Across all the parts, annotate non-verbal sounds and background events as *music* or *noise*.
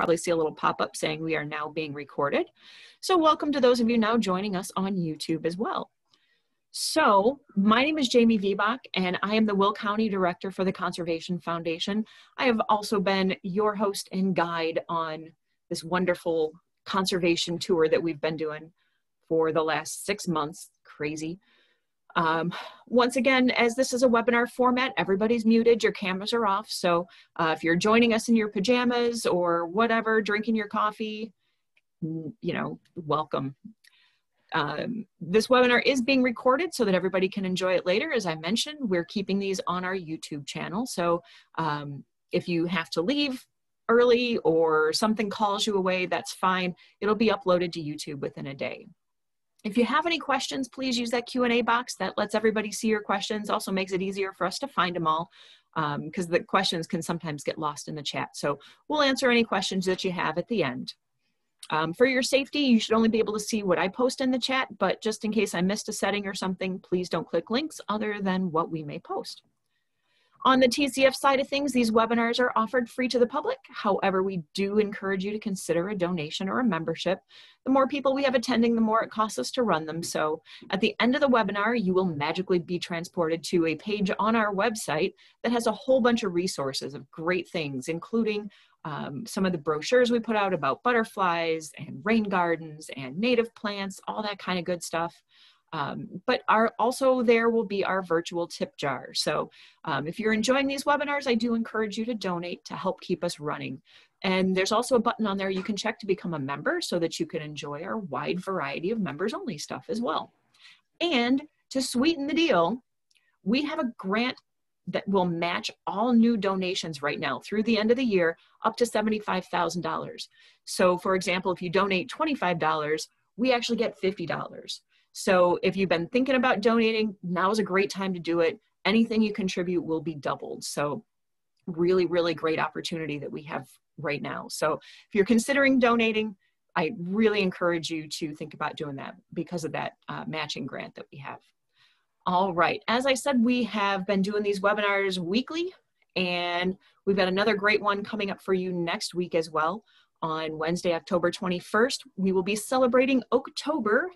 probably see a little pop-up saying we are now being recorded. So welcome to those of you now joining us on YouTube as well. So, my name is Jamie Viebach, and I am the Will County Director for the Conservation Foundation. I have also been your host and guide on this wonderful conservation tour that we've been doing for the last six months. Crazy. Um, once again, as this is a webinar format, everybody's muted, your cameras are off. So uh, if you're joining us in your pajamas or whatever, drinking your coffee, you know, welcome. Um, this webinar is being recorded so that everybody can enjoy it later. As I mentioned, we're keeping these on our YouTube channel. So um, if you have to leave early or something calls you away, that's fine. It'll be uploaded to YouTube within a day. If you have any questions, please use that Q&A box. That lets everybody see your questions, also makes it easier for us to find them all because um, the questions can sometimes get lost in the chat. So we'll answer any questions that you have at the end. Um, for your safety, you should only be able to see what I post in the chat, but just in case I missed a setting or something, please don't click links other than what we may post. On the TCF side of things, these webinars are offered free to the public. However, we do encourage you to consider a donation or a membership. The more people we have attending, the more it costs us to run them. So at the end of the webinar, you will magically be transported to a page on our website that has a whole bunch of resources of great things, including um, some of the brochures we put out about butterflies and rain gardens and native plants, all that kind of good stuff. Um, but our, also there will be our virtual tip jar. So um, if you're enjoying these webinars, I do encourage you to donate to help keep us running. And there's also a button on there you can check to become a member so that you can enjoy our wide variety of members only stuff as well. And to sweeten the deal, we have a grant that will match all new donations right now through the end of the year up to $75,000. So for example, if you donate $25, we actually get $50. So if you've been thinking about donating, now is a great time to do it. Anything you contribute will be doubled. So really, really great opportunity that we have right now. So if you're considering donating, I really encourage you to think about doing that because of that uh, matching grant that we have. All right, as I said, we have been doing these webinars weekly and we've got another great one coming up for you next week as well. On Wednesday, October 21st, we will be celebrating October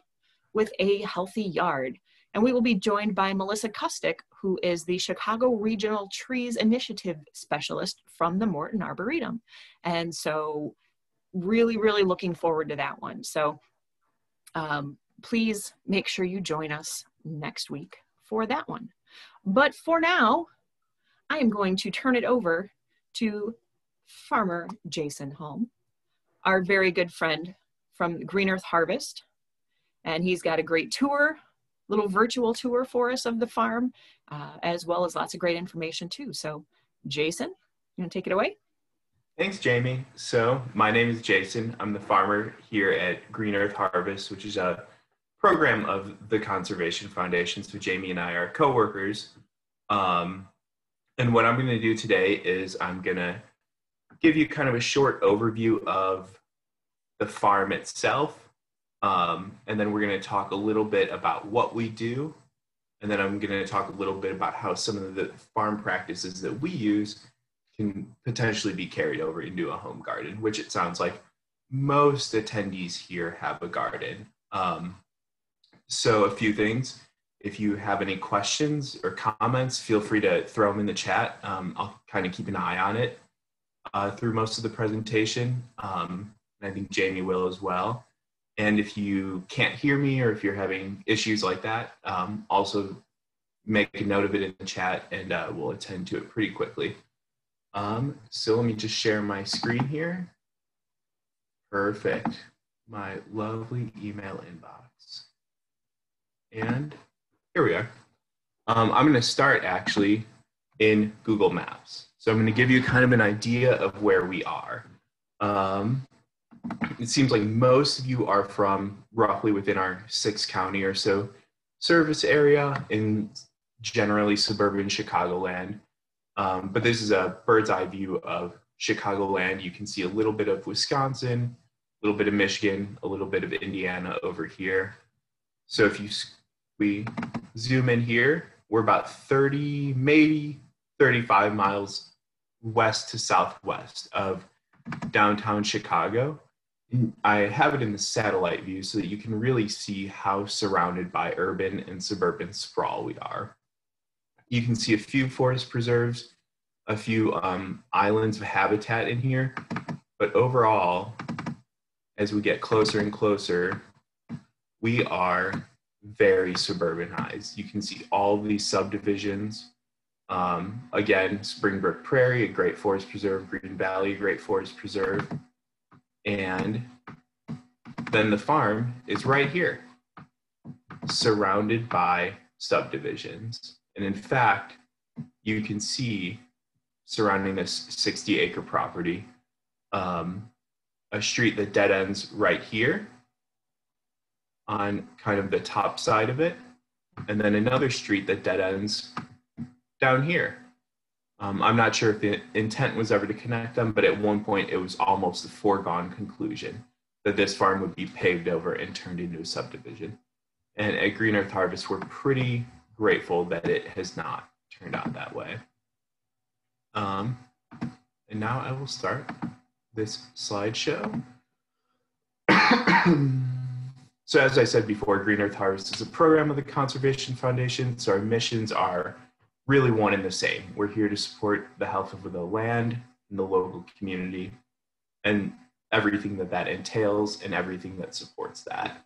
with a healthy yard. And we will be joined by Melissa Custic, who is the Chicago Regional Trees Initiative Specialist from the Morton Arboretum. And so really, really looking forward to that one. So um, please make sure you join us next week for that one. But for now, I am going to turn it over to Farmer Jason Holm, our very good friend from Green Earth Harvest, and he's got a great tour, little virtual tour for us of the farm, uh, as well as lots of great information too. So Jason, you wanna take it away? Thanks, Jamie. So my name is Jason. I'm the farmer here at Green Earth Harvest, which is a program of the Conservation Foundation. So Jamie and I are co-workers. Um, and what I'm gonna do today is I'm gonna give you kind of a short overview of the farm itself um, and then we're going to talk a little bit about what we do. And then I'm going to talk a little bit about how some of the farm practices that we use can potentially be carried over into a home garden, which it sounds like most attendees here have a garden. Um, so, a few things. If you have any questions or comments, feel free to throw them in the chat. Um, I'll kind of keep an eye on it uh, through most of the presentation. Um, and I think Jamie will as well. And if you can't hear me or if you're having issues like that, um, also make a note of it in the chat and uh, we'll attend to it pretty quickly. Um, so let me just share my screen here. Perfect. My lovely email inbox. And here we are. Um, I'm going to start actually in Google Maps. So I'm going to give you kind of an idea of where we are. Um, it seems like most of you are from roughly within our six county or so service area in generally suburban Chicagoland. Um, but this is a bird's eye view of Chicagoland. You can see a little bit of Wisconsin, a little bit of Michigan, a little bit of Indiana over here. So if you we zoom in here, we're about 30, maybe 35 miles west to southwest of downtown Chicago. I have it in the satellite view so that you can really see how surrounded by urban and suburban sprawl we are. You can see a few forest preserves, a few um, islands of habitat in here, but overall, as we get closer and closer, we are very suburbanized. You can see all these subdivisions. Um, again, Springbrook Prairie, a great forest preserve, Green Valley, a great forest preserve. And then the farm is right here, surrounded by subdivisions. And in fact, you can see surrounding this 60 acre property um, a street that dead ends right here on kind of the top side of it, and then another street that dead ends down here. Um, I'm not sure if the intent was ever to connect them, but at one point it was almost a foregone conclusion that this farm would be paved over and turned into a subdivision. And at Green Earth Harvest, we're pretty grateful that it has not turned out that way. Um, and now I will start this slideshow. *coughs* so as I said before, Green Earth Harvest is a program of the Conservation Foundation. So our missions are really one and the same. We're here to support the health of the land and the local community and everything that that entails and everything that supports that.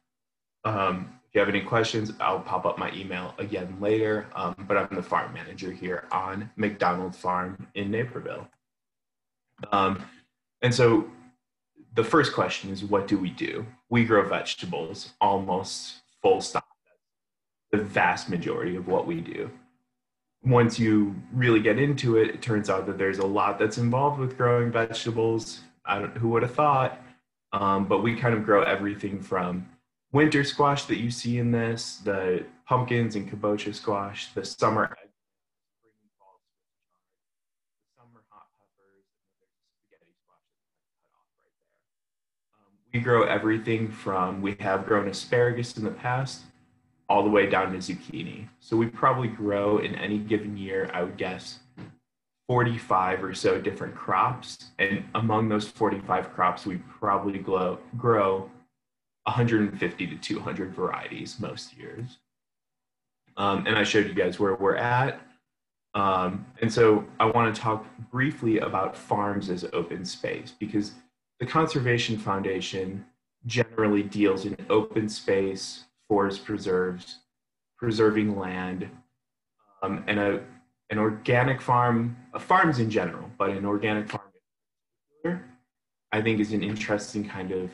Um, if you have any questions, I'll pop up my email again later, um, but I'm the farm manager here on McDonald Farm in Naperville. Um, and so the first question is what do we do? We grow vegetables almost full stop. The vast majority of what we do. Once you really get into it, it turns out that there's a lot that's involved with growing vegetables. I don't, who would have thought? Um, but we kind of grow everything from winter squash that you see in this, the pumpkins and kabocha squash, the summer we grow everything from we have grown asparagus in the past all the way down to zucchini. So we probably grow in any given year, I would guess, 45 or so different crops. And among those 45 crops, we probably grow, grow 150 to 200 varieties most years. Um, and I showed you guys where we're at. Um, and so I want to talk briefly about farms as open space because the Conservation Foundation generally deals in open space, forest preserves, preserving land, um, and a, an organic farm, uh, farms in general, but an organic farm I think is an interesting kind of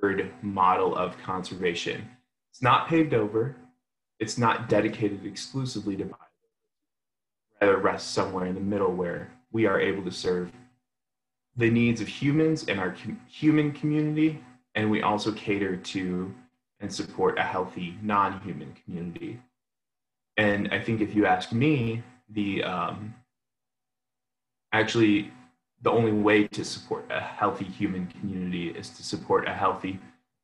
third model of conservation. It's not paved over, it's not dedicated exclusively to biodiversity, rather rests somewhere in the middle where we are able to serve the needs of humans and our com- human community, and we also cater to and support a healthy non-human community. And I think if you ask me, the um, actually the only way to support a healthy human community is to support a healthy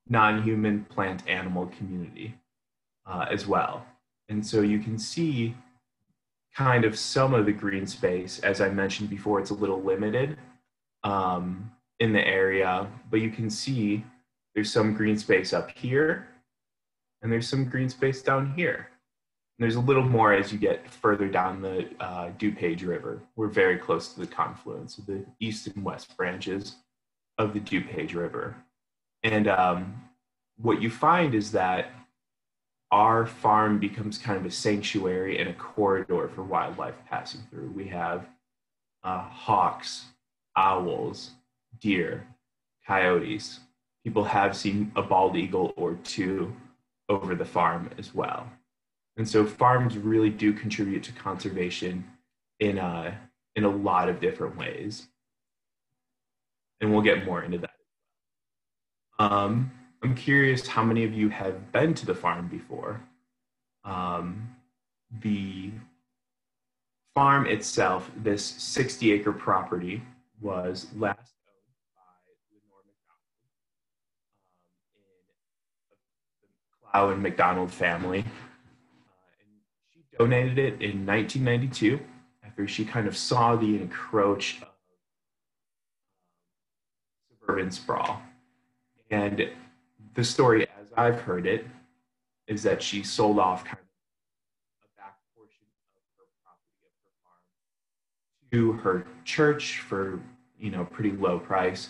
non-human plant animal community uh, as well. And so you can see kind of some of the green space. As I mentioned before, it's a little limited um, in the area, but you can see there's some green space up here and there's some green space down here. And there's a little more as you get further down the uh, DuPage River. We're very close to the confluence of the east and west branches of the DuPage River. And um, what you find is that our farm becomes kind of a sanctuary and a corridor for wildlife passing through. We have uh, hawks, owls, deer, coyotes. People have seen a bald eagle or two over the farm as well. And so farms really do contribute to conservation in a, in a lot of different ways. And we'll get more into that. Um, I'm curious how many of you have been to the farm before. Um, the farm itself, this 60 acre property, was last owned by Lenore McDonald um, in the Clow and McDonald family. Uh, and she donated it in 1992 after she kind of saw the encroach of suburban sprawl. And the story, as I've heard it, is that she sold off kind of a back portion of her property of her farm to her church for you know pretty low price,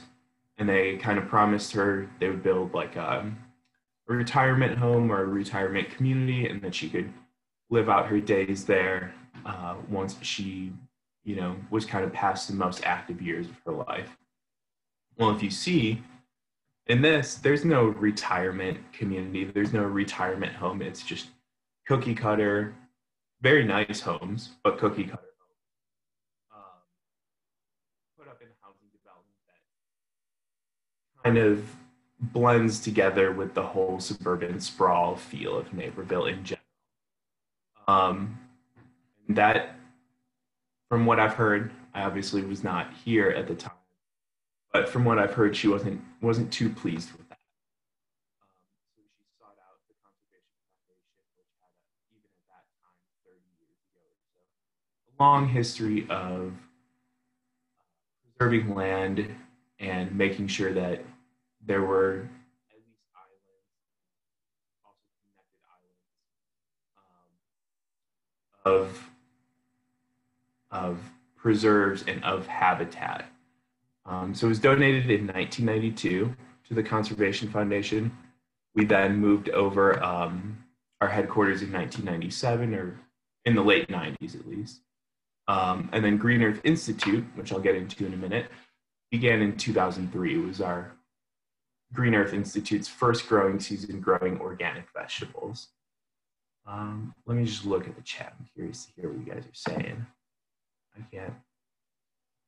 and they kind of promised her they would build like a, a retirement home or a retirement community, and that she could live out her days there uh, once she you know was kind of past the most active years of her life. Well, if you see in this, there's no retirement community. There's no retirement home. It's just cookie cutter, very nice homes, but cookie cutter. Um, put up in housing development that kind of blends together with the whole suburban sprawl feel of Naperville in general. Um, that, from what I've heard, I obviously was not here at the time but from what I've heard, she wasn't wasn't too pleased with that. Um, so she sought out the Conservation Foundation, which had even at that time, 30 years ago so, a long history of uh, preserving land and making sure that there were at least islands, also connected islands um, of of preserves and of habitat um, so it was donated in 1992 to the Conservation Foundation. We then moved over um, our headquarters in 1997, or in the late 90s at least. Um, and then Green Earth Institute, which I'll get into in a minute, began in 2003. It was our Green Earth Institute's first growing season growing organic vegetables. Um, let me just look at the chat. I'm curious to hear what you guys are saying. I can't.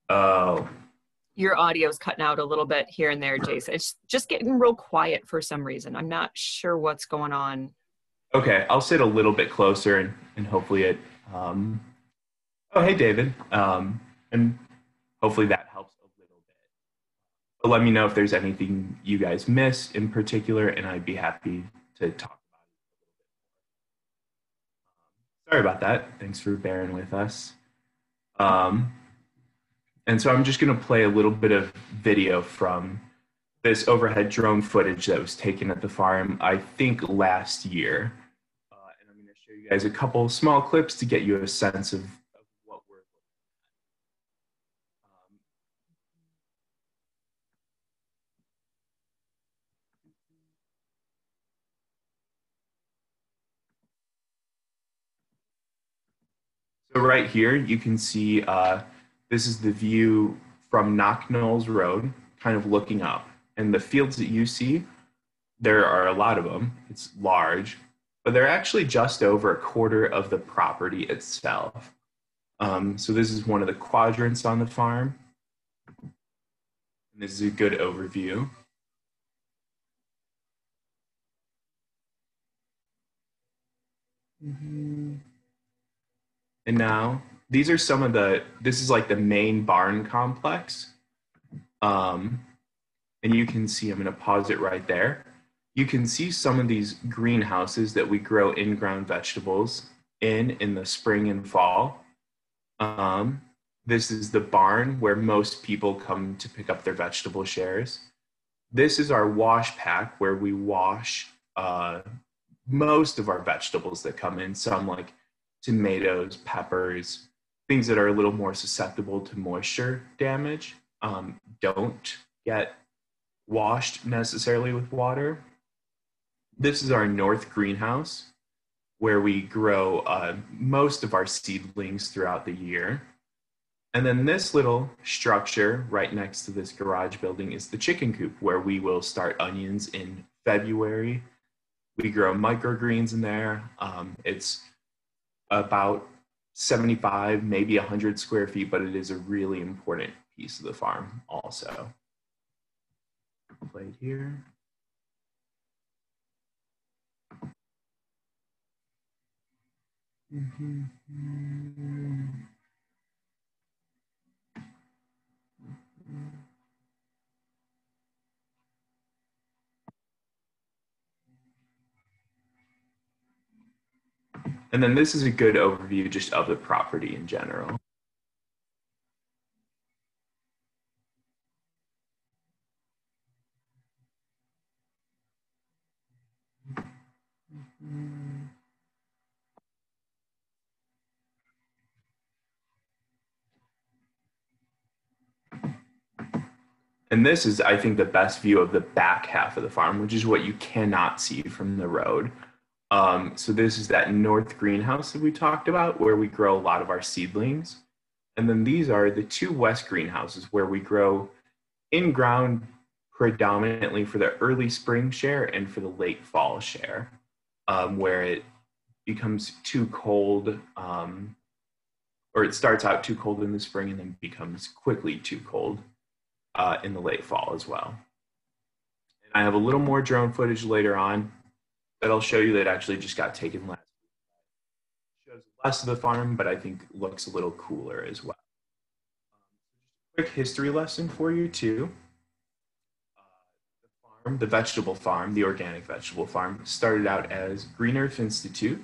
Oh, your audio's cutting out a little bit here and there, Jason. It's just getting real quiet for some reason. I'm not sure what's going on. Okay, I'll sit a little bit closer and, and hopefully it. Um, oh, hey, David. Um, and hopefully that helps a little bit. Let me know if there's anything you guys miss in particular, and I'd be happy to talk about it. Sorry about that. Thanks for bearing with us. Um, and so I'm just going to play a little bit of video from this overhead drone footage that was taken at the farm, I think last year. Uh, and I'm going to show you guys a couple small clips to get you a sense of, of what we're looking at. Um, so right here, you can see uh, this is the view from Knoch Knolls Road, kind of looking up. And the fields that you see, there are a lot of them. It's large, but they're actually just over a quarter of the property itself. Um, so this is one of the quadrants on the farm. And this is a good overview. Mm-hmm. And now these are some of the this is like the main barn complex. Um, and you can see i'm going to pause it right there. You can see some of these greenhouses that we grow in-ground vegetables in in the spring and fall. Um, this is the barn where most people come to pick up their vegetable shares. This is our wash pack where we wash uh, most of our vegetables that come in some like tomatoes peppers things that are a little more susceptible to moisture damage um, don't get washed necessarily with water. This is our north greenhouse where we grow uh, most of our seedlings throughout the year. And then this little structure right next to this garage building is the chicken coop where we will start onions in February. We grow microgreens in there. Um, it's about 75, maybe 100 square feet, but it is a really important piece of the farm also. Played here. Mm -hmm. And then this is a good overview just of the property in general. And this is, I think, the best view of the back half of the farm, which is what you cannot see from the road. Um, so this is that north greenhouse that we talked about, where we grow a lot of our seedlings. And then these are the two west greenhouses where we grow in ground predominantly for the early spring share and for the late fall share, um, where it becomes too cold, um, or it starts out too cold in the spring and then becomes quickly too cold uh, in the late fall as well. And I have a little more drone footage later on that I'll show you that actually just got taken last week. Shows less of the farm, but I think looks a little cooler as well. Um, quick history lesson for you too. Uh, the farm, the vegetable farm, the organic vegetable farm, started out as Green Earth Institute.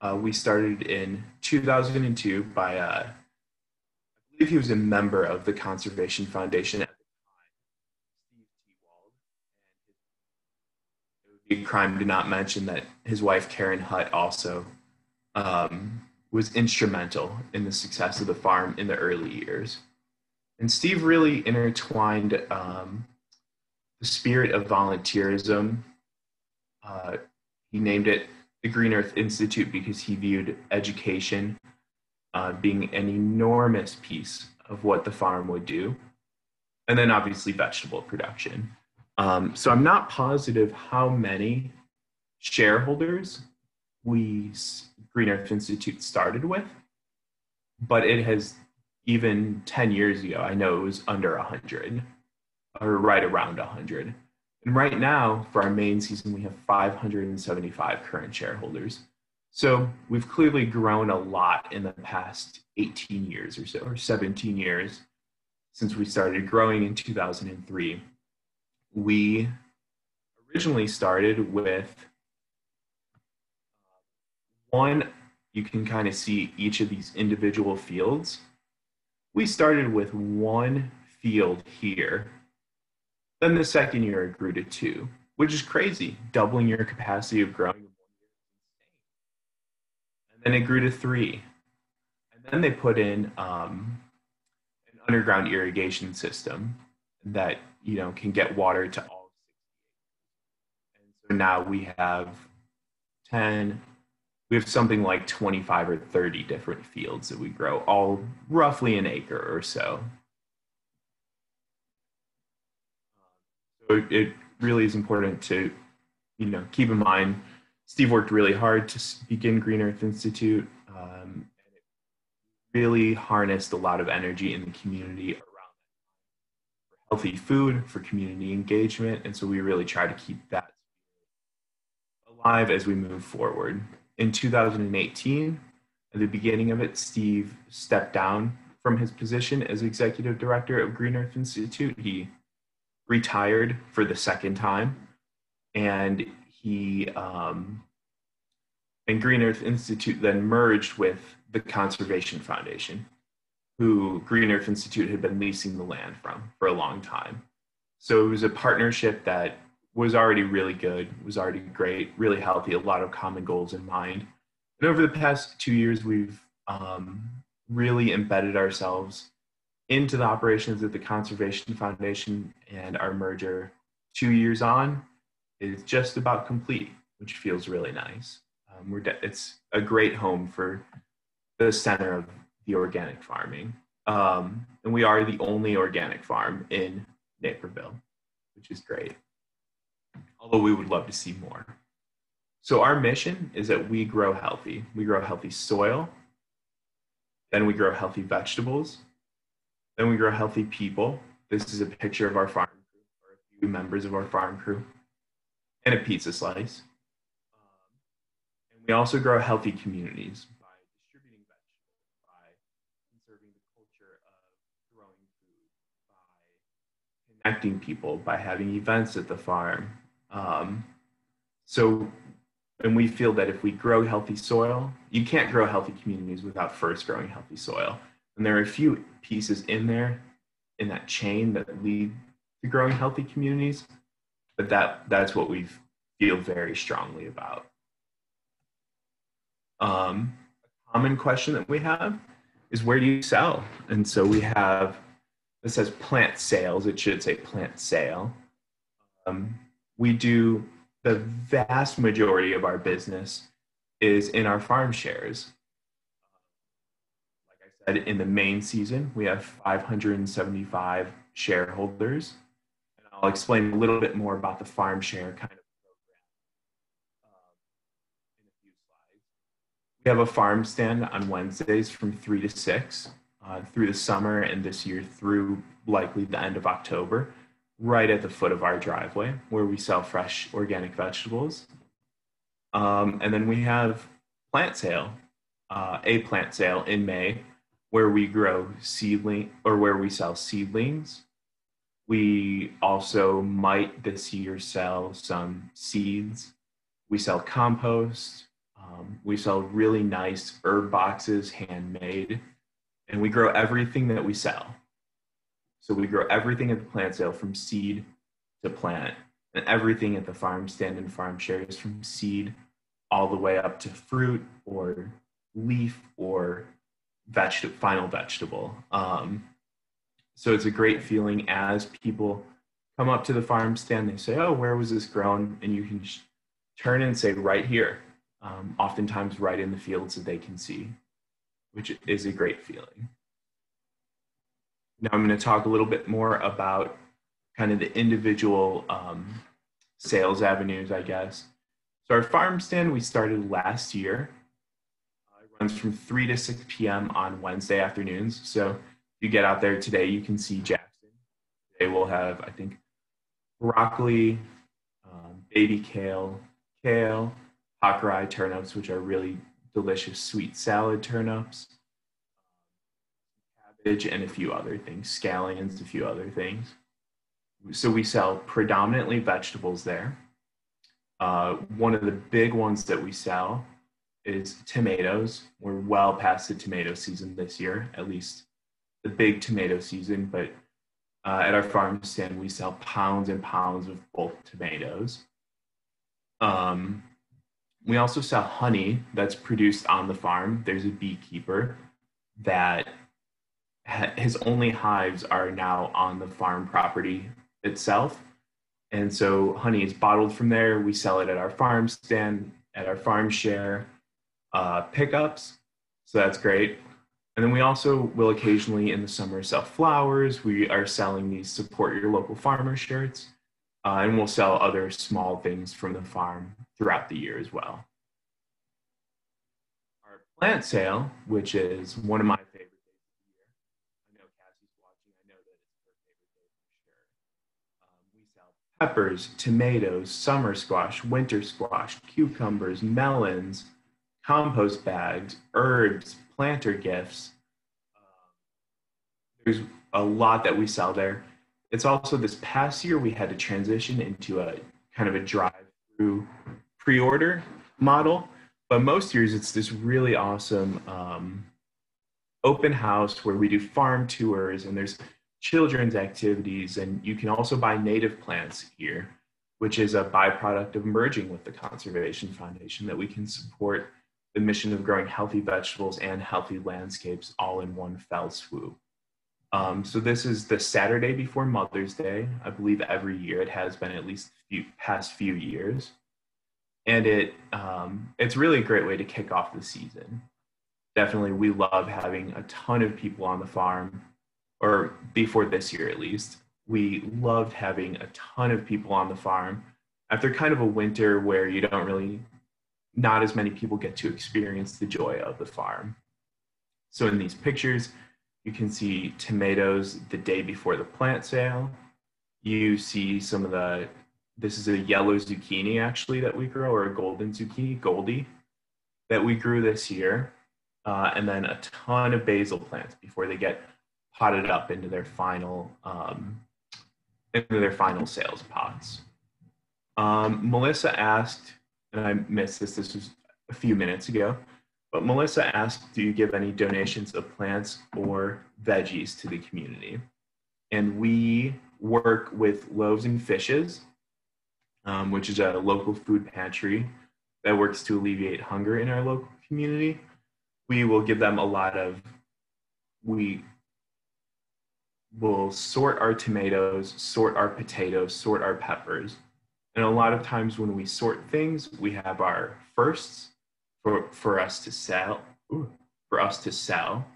Uh, we started in 2002 by uh, I believe he was a member of the Conservation Foundation at the time, Steve Tiwald. And it would be a crime to not mention that his wife, Karen Hutt, also um, was instrumental in the success of the farm in the early years. And Steve really intertwined um, the spirit of volunteerism. Uh, he named it the Green Earth Institute because he viewed education uh, being an enormous piece of what the farm would do. And then obviously vegetable production. Um, so I'm not positive how many shareholders we Green Earth Institute started with, but it has even 10 years ago, I know it was under 100 or right around 100. And right now, for our main season, we have 575 current shareholders. So we've clearly grown a lot in the past 18 years or so, or 17 years since we started growing in 2003. We originally started with one, you can kind of see each of these individual fields. We started with one field here. Then the second year it grew to two, which is crazy, doubling your capacity of growing And then it grew to three. And then they put in um, an underground irrigation system that you know can get water to all And so now we have 10, we have something like 25 or 30 different fields that we grow, all roughly an acre or so. So it really is important to, you know, keep in mind Steve worked really hard to begin Green Earth Institute. Um, and it really harnessed a lot of energy in the community healthy food, for community engagement. And so we really try to keep that alive as we move forward. In 2018, at the beginning of it, Steve stepped down from his position as executive director of Green Earth Institute. He retired for the second time and he um, and Green Earth Institute then merged with the Conservation Foundation, who Green Earth Institute had been leasing the land from for a long time. So it was a partnership that was already really good, was already great, really healthy, a lot of common goals in mind. And over the past two years, we've um, really embedded ourselves into the operations of the Conservation Foundation, and our merger two years on is just about complete, which feels really nice. Um, we're de- it's a great home for the center of the organic farming. Um, and we are the only organic farm in Naperville, which is great. Although we would love to see more. So, our mission is that we grow healthy. We grow healthy soil, then we grow healthy vegetables, then we grow healthy people. This is a picture of our farm crew, or a few members of our farm crew and a pizza slice. And we also grow healthy communities by distributing vegetables, by conserving the culture of growing food, by connecting people, by having events at the farm. Um, so, and we feel that if we grow healthy soil, you can't grow healthy communities without first growing healthy soil. And there are a few pieces in there in that chain that lead to growing healthy communities but that that's what we feel very strongly about. Um, a common question that we have is where do you sell? And so we have, this says plant sales, it should say plant sale. Um, we do the vast majority of our business is in our farm shares. Like I said, in the main season, we have 575 shareholders. And I'll explain a little bit more about the farm share kind of program um. We have a farm stand on Wednesdays from 3 to 6 uh, through the summer and this year through likely the end of October, right at the foot of our driveway where we sell fresh organic vegetables. Um, and then we have plant sale, uh, a plant sale in May where we grow seedling or where we sell seedlings. We also might this year sell some seeds. We sell compost. Um, we sell really nice herb boxes, handmade, and we grow everything that we sell. So we grow everything at the plant sale from seed to plant, and everything at the farm stand and farm shares from seed all the way up to fruit or leaf or vegetable, final vegetable. Um, so it's a great feeling as people come up to the farm stand, they say, Oh, where was this grown? And you can turn and say, Right here. Um, oftentimes, right in the fields that they can see, which is a great feeling. Now, I'm going to talk a little bit more about kind of the individual um, sales avenues, I guess. So, our farm stand we started last year. Uh, it runs from 3 to 6 p.m. on Wednesday afternoons. So, if you get out there today, you can see Jackson. Today we'll have, I think, broccoli, um, baby kale, kale, hakurei turnips, which are really delicious sweet salad turnips, cabbage, and a few other things, scallions, a few other things. So we sell predominantly vegetables there. Uh, one of the big ones that we sell is tomatoes. We're well past the tomato season this year, at least the big tomato season, but uh, at our farm stand, we sell pounds and pounds of bulk tomatoes. Um, we also sell honey that's produced on the farm. There's a beekeeper that ha- his only hives are now on the farm property itself. And so honey is bottled from there. We sell it at our farm stand, at our farm share uh, pickups. So that's great. And then we also will occasionally in the summer sell flowers. We are selling these support your local farmer shirts. Uh, and we'll sell other small things from the farm throughout the year as well. Our plant sale, which is one of my favorite days of the year. I know Cassie's watching. I know that it's her favorite day for sure. Um, we sell peppers, tomatoes, summer squash, winter squash, cucumbers, melons, compost bags, herbs, planter gifts. Um, there's a lot that we sell there. It's also this past year we had to transition into a kind of a drive-through pre-order model, but most years it's this really awesome um, open house where we do farm tours and there's children's activities, and you can also buy native plants here, which is a byproduct of merging with the Conservation Foundation that we can support the mission of growing healthy vegetables and healthy landscapes all in one fell swoop. Um, so this is the Saturday before Mother's Day. I believe every year it has been at least few past few years, and it um, it's really a great way to kick off the season. Definitely, we love having a ton of people on the farm, or before this year at least. We loved having a ton of people on the farm after kind of a winter where you don't really, not as many people get to experience the joy of the farm. So in these pictures, you can see tomatoes the day before the plant sale. You see some of the, this is a yellow zucchini actually that we grow, or a golden zucchini, Goldie, that we grew this year. Uh, and then a ton of basil plants before they get potted up into their final, um, into their final sales pots. Um, Melissa asked, and I missed this, this was a few minutes ago, but Melissa asked, do you give any donations of plants or veggies to the community? And we work with Loaves and Fishes, um, which is a local food pantry that works to alleviate hunger in our local community. We will give them a lot of, we will sort our tomatoes, sort our potatoes, sort our peppers. And a lot of times when we sort things, we have our firsts for, for us to sell, for us to sell.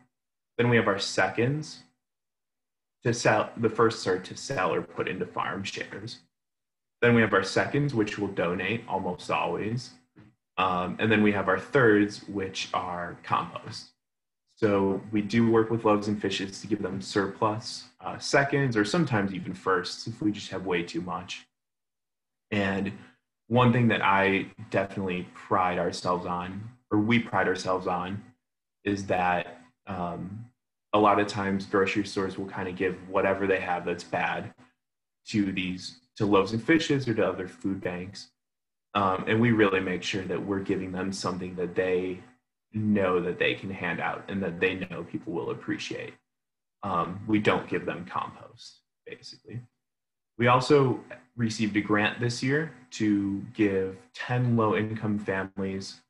Then we have our seconds to sell. The firsts are to sell or put into farm shares. Then we have our seconds, which we'll donate almost always. Um, and then we have our thirds, which are compost. So we do work with loaves and fishes to give them surplus uh, seconds or sometimes even firsts if we just have way too much. And one thing that I definitely pride ourselves on, or we pride ourselves on, is that um, a lot of times grocery stores will kind of give whatever they have that's bad to these to loaves and fishes or to other food banks um, and we really make sure that we're giving them something that they know that they can hand out and that they know people will appreciate. Um, we don't give them compost, basically. We also received a grant this year to give 10 low income families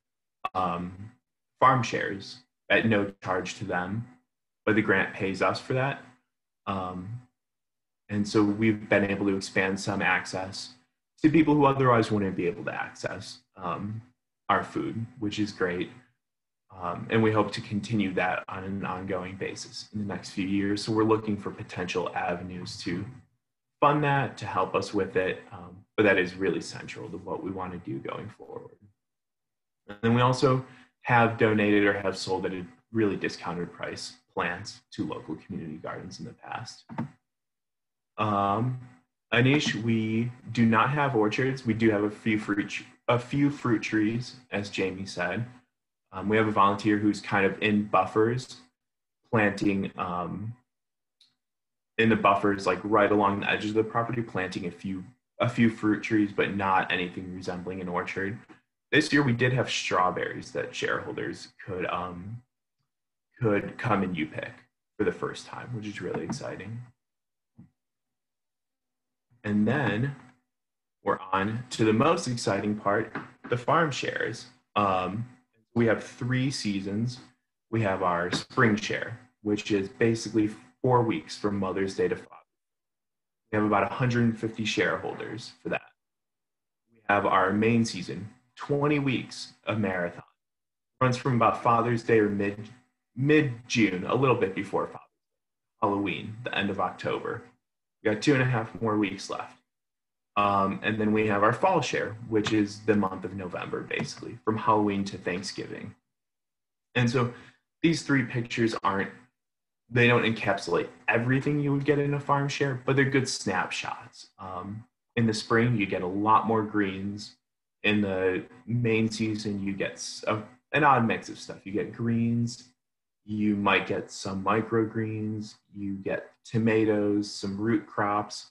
um, farm shares at no charge to them, but the grant pays us for that. Um, and so we've been able to expand some access to people who otherwise wouldn't be able to access um, our food, which is great. Um, and we hope to continue that on an ongoing basis in the next few years. So we're looking for potential avenues to fund that, to help us with it. Um, but that is really central to what we want to do going forward. And then we also have donated or have sold at a really discounted price plants to local community gardens in the past. Um, Anish, we do not have orchards. We do have a few fruit, a few fruit trees, as Jamie said. Um, we have a volunteer who's kind of in buffers, planting um, in the buffers, like right along the edges of the property, planting a few a few fruit trees, but not anything resembling an orchard. This year, we did have strawberries that shareholders could um, could come and you pick for the first time, which is really exciting. And then we're on to the most exciting part the farm shares. Um, we have three seasons. We have our spring share, which is basically four weeks from Mother's Day to Father's We have about 150 shareholders for that. We have our main season, 20 weeks of marathon. Runs from about Father's Day or mid mid June, a little bit before Father's Day, Halloween, the end of October. We got two and a half more weeks left. Um, and then we have our fall share, which is the month of November, basically, from Halloween to Thanksgiving. And so these three pictures aren't, they don't encapsulate everything you would get in a farm share, but they're good snapshots. Um, in the spring, you get a lot more greens. In the main season, you get a, an odd mix of stuff. You get greens, you might get some microgreens, you get tomatoes, some root crops,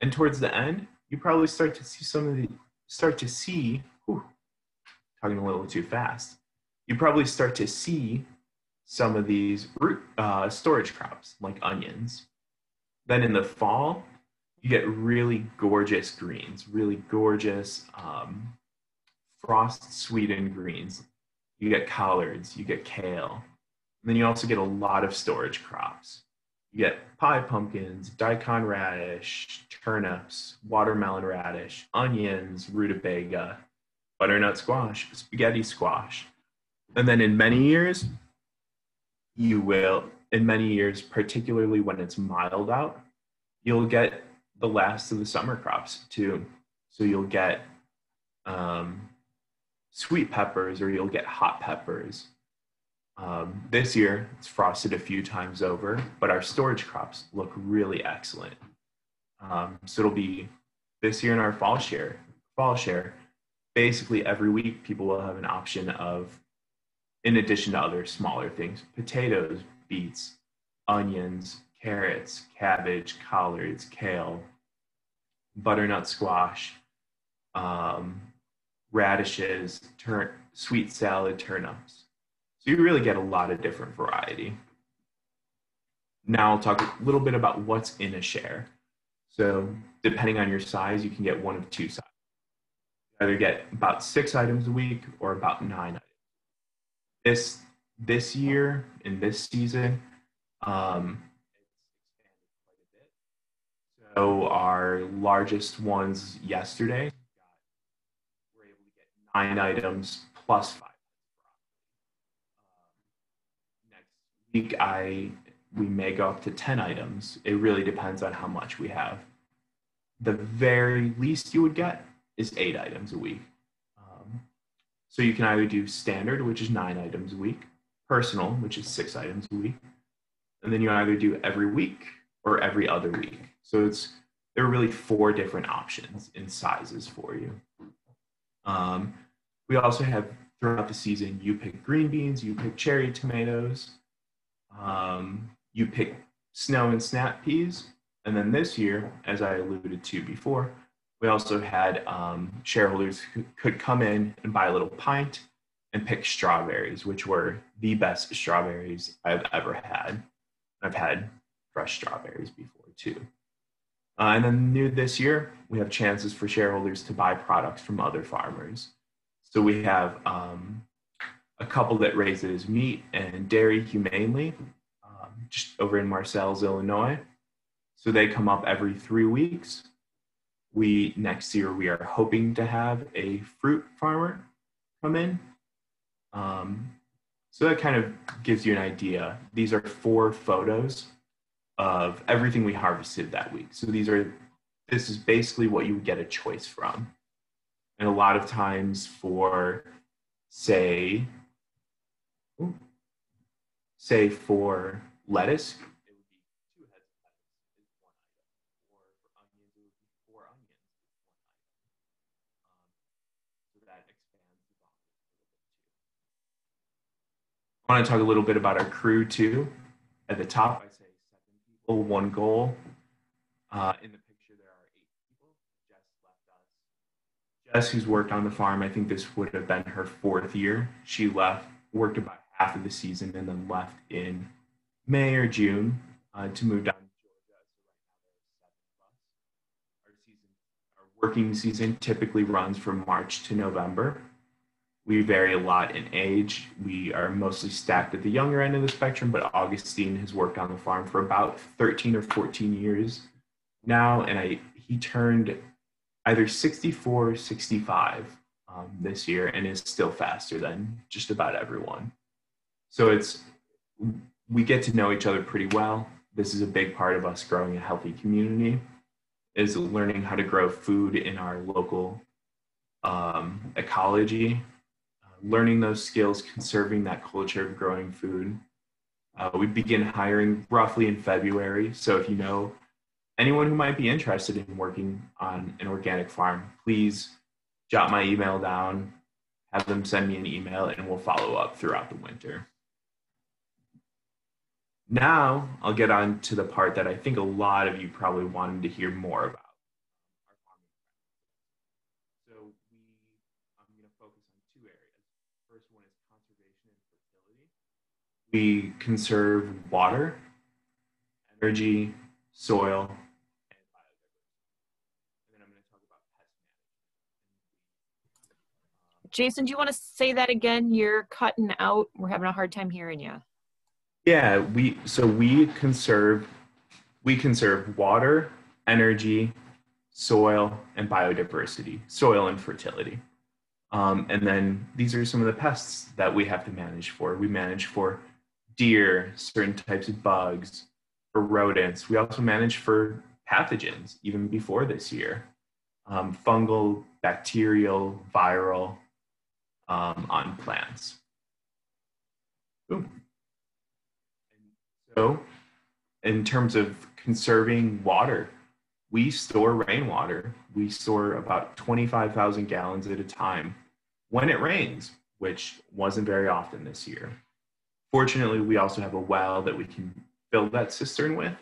and towards the end, you probably start to see some of the start to see. Whew, talking a little too fast. You probably start to see some of these root uh, storage crops like onions. Then in the fall, you get really gorgeous greens, really gorgeous um, frost sweetened greens. You get collards, you get kale, and then you also get a lot of storage crops. You get pie pumpkins, daikon radish, turnips, watermelon radish, onions, rutabaga, butternut squash, spaghetti squash. And then in many years, you will, in many years, particularly when it's mild out, you'll get the last of the summer crops too. So you'll get um, sweet peppers or you'll get hot peppers um, this year, it's frosted a few times over, but our storage crops look really excellent. Um, so it'll be this year in our fall share. Fall share, basically every week, people will have an option of, in addition to other smaller things, potatoes, beets, onions, carrots, cabbage, collards, kale, butternut squash, um, radishes, sweet salad, turnips so you really get a lot of different variety. Now I'll talk a little bit about what's in a share. So depending on your size, you can get one of two sizes. either get about six items a week or about nine items. This this year in this season, um, so our largest ones yesterday we were able to get nine items plus five. Um, next week, I we may go up to ten items. It really depends on how much we have. The very least you would get is eight items a week. Um, so you can either do standard, which is nine items a week, personal, which is six items a week, and then you either do every week or every other week. So it's there are really four different options in sizes for you. Um, we also have throughout the season, you pick green beans, you pick cherry tomatoes, um, you pick snow and snap peas, and then this year, as I alluded to before, we also had um, shareholders who could come in and buy a little pint and pick strawberries, which were the best strawberries I've ever had. I've had fresh strawberries before too. Uh, and then new this year, we have chances for shareholders to buy products from other farmers. So we have um, a couple that raises meat and dairy humanely, um, just over in Marseilles, Illinois. So they come up every three weeks. We next year we are hoping to have a fruit farmer come in. Um, so that kind of gives you an idea. These are four photos of everything we harvested that week. So these are this is basically what you would get a choice from. And a lot of times for say say for lettuce, it would be two heads of lettuce is one item. Or for onions, it would be four onions is one item. Um, so that expands the box a little bit too. I want to talk a little bit about our crew too. At the top, I say people, one goal. Uh, in the picture, there are eight people. Jess left us. Jess, who's worked on the farm, I think this would have been her fourth year. She left, worked about half of the season, and then left in May or June uh, to move down to Georgia. Our season, our working season typically runs from March to November. We vary a lot in age. We are mostly stacked at the younger end of the spectrum, but Augustine has worked on the farm for about 13 or 14 years now, and I he turned either 64 or 65 um, this year and is still faster than just about everyone. So it's we get to know each other pretty well. This is a big part of us growing a healthy community is learning how to grow food in our local um, ecology learning those skills, conserving that culture of growing food. Uh, we begin hiring roughly in February. So if you know anyone who might be interested in working on an organic farm, please jot my email down, have them send me an email, and we'll follow up throughout the winter. Now I'll get on to the part that I think a lot of you probably wanted to hear more about. So we conserve water, energy, soil, and biodiversity. And then I'm going to talk about pest management. Jason, do you want to say that again? You're cutting out. We're having a hard time hearing you. Yeah, we so we conserve we conserve water, energy, soil, and biodiversity, soil and fertility. Um, and then these are some of the pests that we have to manage for. We manage for deer, certain types of bugs, for rodents. We also manage for pathogens even before this year um, fungal, bacterial, viral um, on plants. Boom. So, in terms of conserving water, we store rainwater. We store about 25,000 gallons at a time when it rains, which wasn't very often this year. Fortunately, we also have a well that we can fill that cistern with,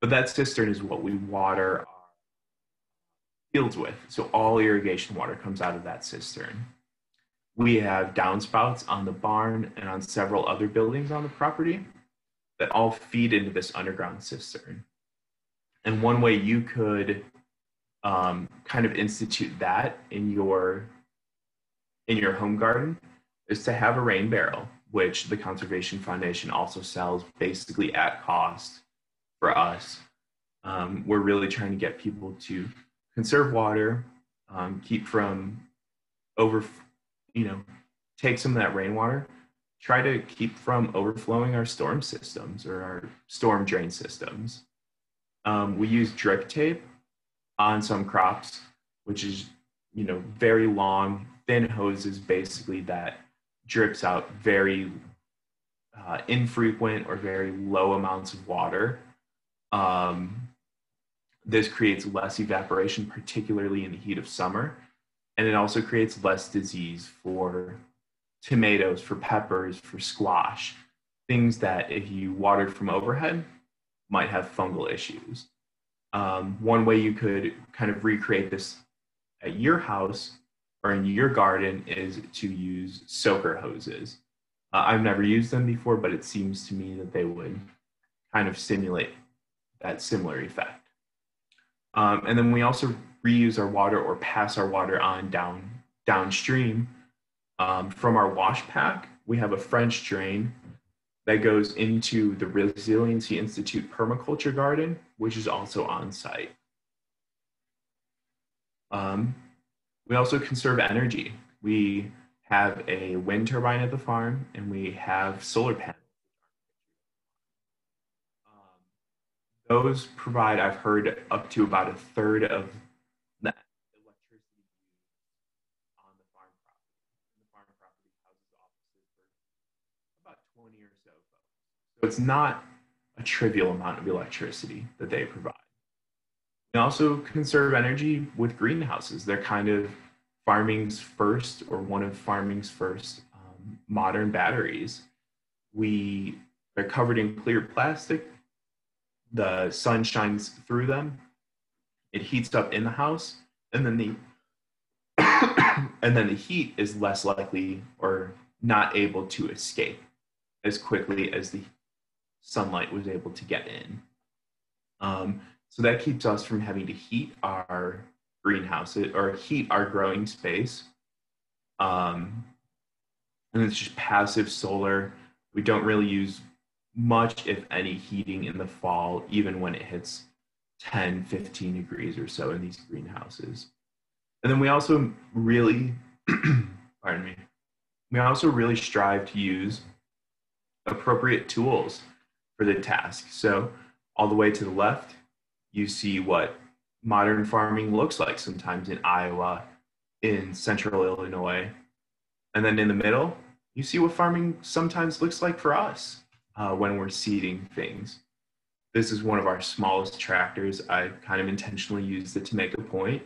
but that cistern is what we water our fields with. So all irrigation water comes out of that cistern. We have downspouts on the barn and on several other buildings on the property that all feed into this underground cistern. And one way you could um, kind of institute that in your in your home garden is to have a rain barrel, which the Conservation Foundation also sells basically at cost for us. Um, we're really trying to get people to conserve water, um, keep from over, you know, take some of that rainwater, try to keep from overflowing our storm systems or our storm drain systems. Um, we use drip tape on some crops, which is, you know, very long, thin hoses basically that drips out very uh, infrequent or very low amounts of water. Um, this creates less evaporation, particularly in the heat of summer. And it also creates less disease for tomatoes, for peppers, for squash, things that if you watered from overhead might have fungal issues. Um, one way you could kind of recreate this at your house or in your garden is to use soaker hoses. Uh, I've never used them before, but it seems to me that they would kind of simulate that similar effect. Um, and then we also reuse our water or pass our water on down downstream um, from our wash pack. We have a French drain that goes into the Resiliency Institute permaculture garden, which is also on site. Um, we also conserve energy. We have a wind turbine at the farm and we have solar panels. Um, those provide, I've heard, up to about a third of the electricity used on the farm property. the farm property houses offices for about 20 or so it's not a trivial amount of electricity that they provide. We also conserve energy with greenhouses. They're kind of farming's first or one of farming's first um, modern batteries. We are covered in clear plastic. The sun shines through them. It heats up in the house, and then the *coughs* and then the heat is less likely or not able to escape as quickly as the sunlight was able to get in. Um, so that keeps us from having to heat our greenhouse or heat our growing space. Um, and it's just passive solar. We don't really use much, if any, heating in the fall, even when it hits 10, 15 degrees or so in these greenhouses. And then we also really, *clears throat* pardon me, we also really strive to use appropriate tools for the task. So all the way to the left, you see what modern farming looks like sometimes in Iowa, in central Illinois. And then in the middle, you see what farming sometimes looks like for us uh, when we're seeding things. This is one of our smallest tractors. I kind of intentionally used it to make a point.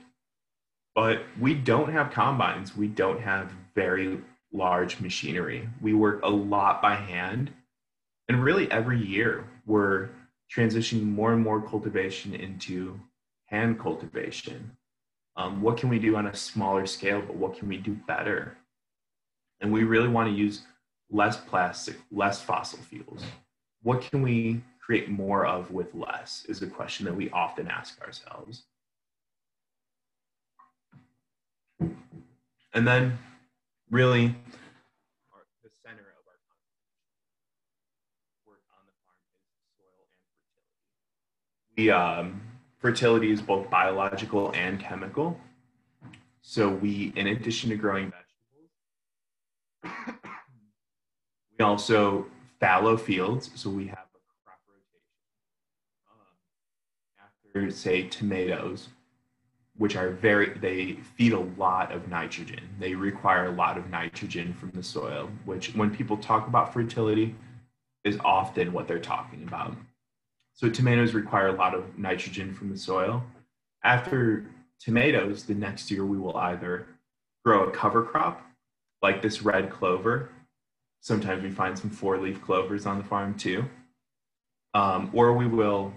But we don't have combines. We don't have very large machinery. We work a lot by hand. And really, every year, we're transitioning more and more cultivation into hand cultivation. Um, what can we do on a smaller scale, but what can we do better? And we really want to use less plastic, less fossil fuels. What can we create more of with less is a question that we often ask ourselves. And then, really, the center of our work on the farm is soil and fertility. We um, fertility is both biological and chemical. So we, in addition to growing vegetables, *coughs* we also fallow fields. So we have a crop rotation. Um, after, say, tomatoes, which are very, they feed a lot of nitrogen. They require a lot of nitrogen from the soil, which when people talk about fertility is often what they're talking about. So tomatoes require a lot of nitrogen from the soil. After tomatoes, the next year we will either grow a cover crop like this red clover. Sometimes we find some four leaf clovers on the farm too. Um, or we will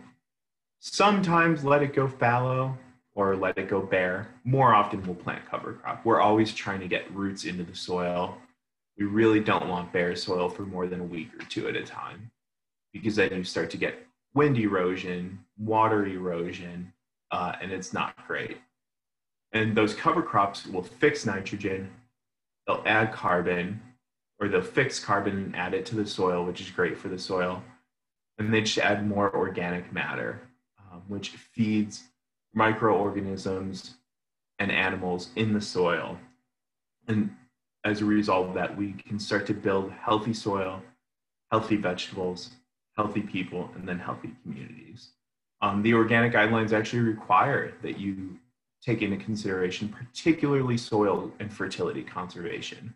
sometimes let it go fallow or let it go bare. More often we'll plant cover crop. We're always trying to get roots into the soil. We really don't want bare soil for more than a week or two at a time because then you start to get wind erosion, water erosion, uh, and it's not great. And those cover crops will fix nitrogen, they'll add carbon, or they'll fix carbon and add it to the soil, which is great for the soil. And they just add more organic matter, um, which feeds microorganisms and animals in the soil. And as a result of that, we can start to build healthy soil, healthy vegetables, healthy people, and then healthy communities. Um, the organic guidelines actually require that you take into consideration particularly soil and fertility conservation.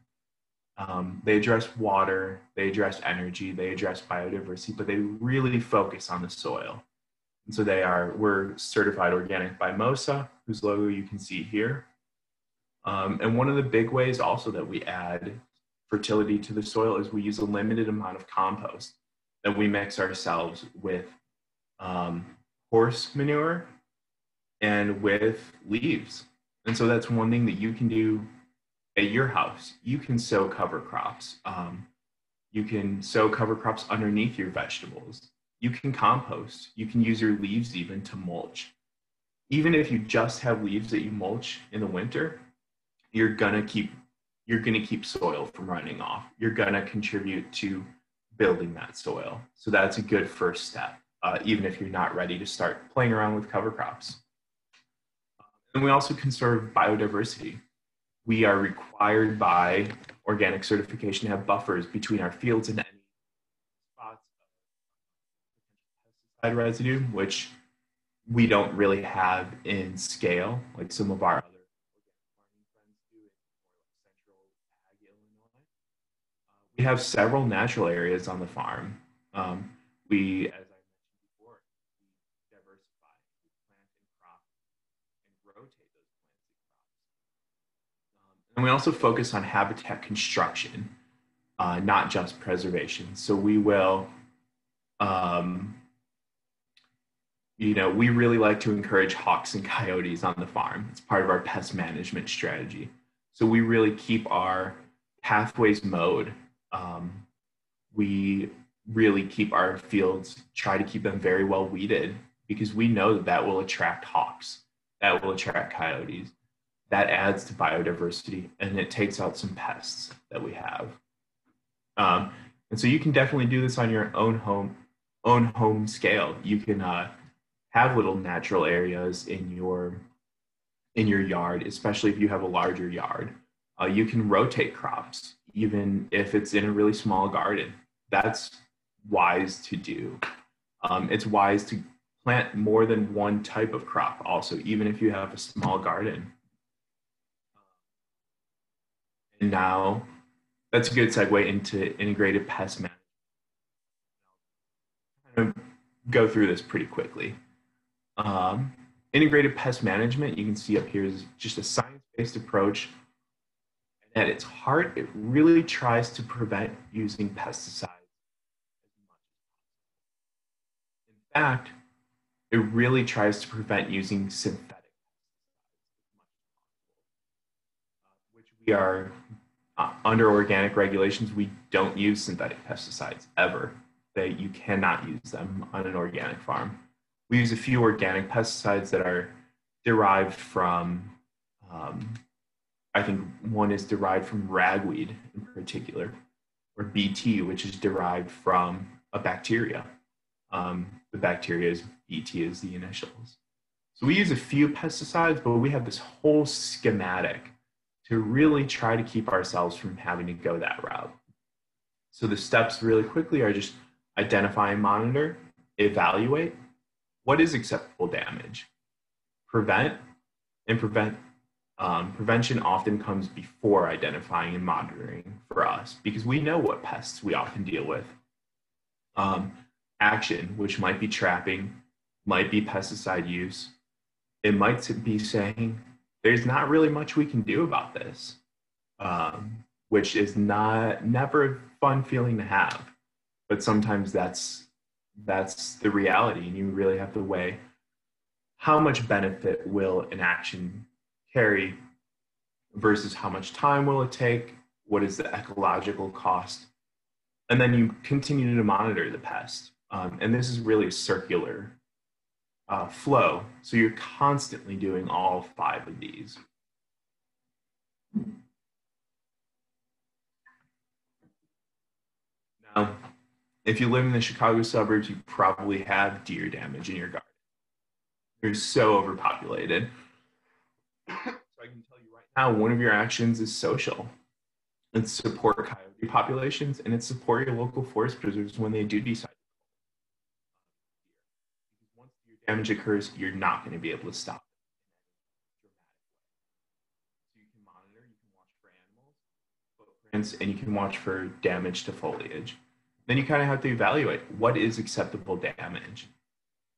Um, they address water, they address energy, they address biodiversity, but they really focus on the soil. And so they are, we're certified organic by MOSA, whose logo you can see here. Um, and one of the big ways also that we add fertility to the soil is we use a limited amount of compost that we mix ourselves with um, horse manure and with leaves. And so that's one thing that you can do at your house. You can sow cover crops. Um, you can sow cover crops underneath your vegetables. You can compost. You can use your leaves even to mulch. Even if you just have leaves that you mulch in the winter, you're gonna keep you're gonna keep soil from running off. You're gonna contribute to building that soil. So that's a good first step, uh, even if you're not ready to start playing around with cover crops. And we also conserve biodiversity. We are required by organic certification to have buffers between our fields and any spots of pesticide residue, which we don't really have in scale, like some of our other we have several natural areas on the farm. Um, we, as I mentioned before, we diversify, we plant and crop and rotate those plants and crops. Um, and we also focus on habitat construction, uh, not just preservation. So we will, um, you know, we really like to encourage hawks and coyotes on the farm. It's part of our pest management strategy. So we really keep our pathways mowed um, we really keep our fields, try to keep them very well weeded because we know that that will attract hawks, that will attract coyotes. That adds to biodiversity and it takes out some pests that we have. Um, and so you can definitely do this on your own home, own home scale. You can uh, have little natural areas in your in your yard, especially if you have a larger yard. Uh, you can rotate crops even if it's in a really small garden. That's wise to do. Um, it's wise to plant more than one type of crop, also, even if you have a small garden. And now that's a good segue into integrated pest management. Going to go through this pretty quickly. Um, integrated pest management, you can see up here, is just a science based approach at its heart, it really tries to prevent using pesticides In fact, it really tries to prevent using synthetic which we are uh, under organic regulations, we don't use synthetic pesticides ever. That you cannot use them on an organic farm. We use a few organic pesticides that are derived from um, I think one is derived from ragweed in particular, or BT, which is derived from a bacteria. Um, the bacteria is BT is the initials. So we use a few pesticides, but we have this whole schematic to really try to keep ourselves from having to go that route. So the steps really quickly are just identify and monitor, evaluate what is acceptable damage, prevent, and prevent um, prevention often comes before identifying and monitoring for us because we know what pests we often deal with. Um, action, which might be trapping, might be pesticide use. It might be saying, there's not really much we can do about this, um, which is not never a fun feeling to have. But sometimes that's that's the reality, and you really have to weigh how much benefit will an action carry versus how much time will it take, what is the ecological cost, and then you continue to monitor the pest. Um, and this is really a circular uh, flow. So you're constantly doing all five of these. Now, if you live in the Chicago suburbs, you probably have deer damage in your garden. They're so overpopulated. so I can tell you right now, one of your actions is social. It's support coyote populations and it's support your local forest preserves when they do decide. Once deer damage occurs, you're not going to be able to stop and you can watch for damage to foliage then you kind of have to evaluate what is acceptable damage.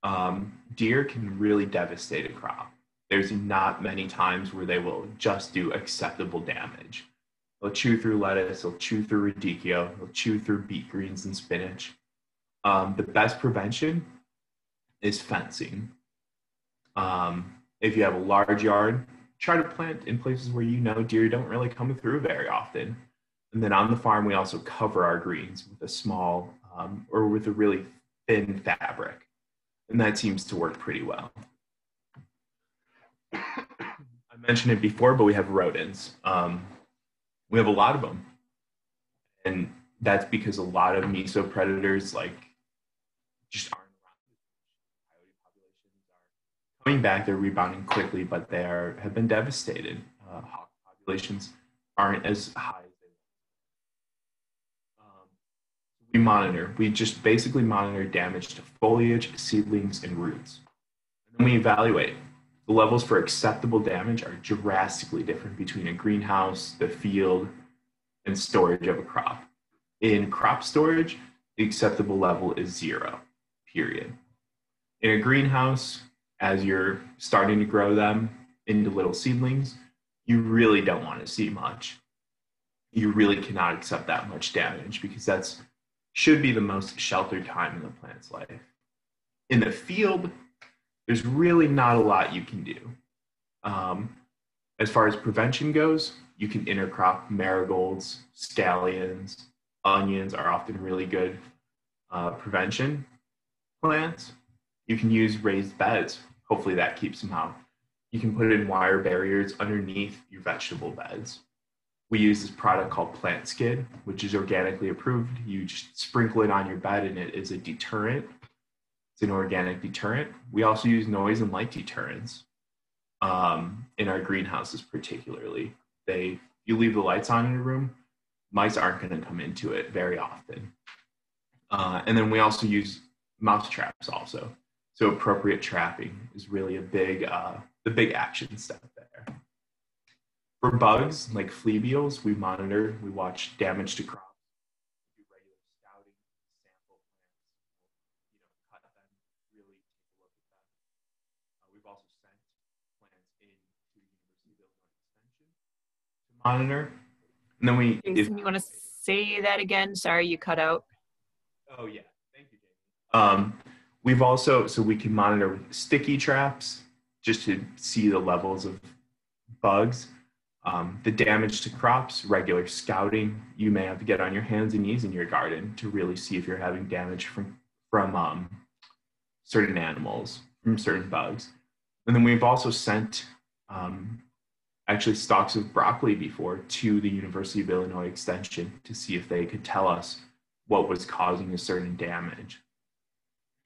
Um, deer can really devastate a crop. There's not many times where they will just do acceptable damage. They'll chew through lettuce, they'll chew through radicchio, they'll chew through beet greens and spinach. Um, the best prevention is fencing. Um, if you have a large yard, try to plant in places where you know deer don't really come through very often. And then on the farm, we also cover our greens with a small um, or with a really thin fabric. And that seems to work pretty well. I mentioned it before, but we have rodents. Um, we have a lot of them. And that's because a lot of meso predators like just aren't around. Coyote populations are coming back, they're rebounding quickly, but they are have been devastated. Uh, hawk populations aren't as high we monitor. We just basically monitor damage to foliage, seedlings, and roots. And then we evaluate. The levels for acceptable damage are drastically different between a greenhouse, the field, and storage of a crop. In crop storage, the acceptable level is zero, period. In a greenhouse, as you're starting to grow them into little seedlings, you really don't want to see much. You really cannot accept that much damage because that's should be the most sheltered time in the plant's life. In the field, there's really not a lot you can do. Um, as far as prevention goes, you can intercrop marigolds, scallions, onions are often really good uh, prevention plants. You can use raised beds. Hopefully that keeps them out. You can put in wire barriers underneath your vegetable beds we use this product called Plant Skydd, which is organically approved. You just sprinkle it on your bed and it is a deterrent. It's an organic deterrent. We also use noise and light deterrents um, in our greenhouses, particularly. They, you leave the lights on in a room, mice aren't going to come into it very often. Uh, and then we also use mouse traps also. So appropriate trapping is really a big, uh, the big action step. For bugs like flea beetles, we monitor, we watch damage to crops, we do regular scouting, sample plants, you know, cut them, really take a look at them. Uh, we've also sent plants in to the University of Illinois Extension to monitor. And then we. Jason, if, you want to say that again? Sorry, you cut out. Oh yeah, thank you, Jamie. Um, we've also so we can monitor sticky traps just to see the levels of bugs um, the damage to crops, regular scouting, you may have to get on your hands and knees in your garden to really see if you're having damage from, from um, certain animals, from certain bugs. And then we've also sent um, actually stalks of broccoli before to the University of Illinois Extension to see if they could tell us what was causing a certain damage.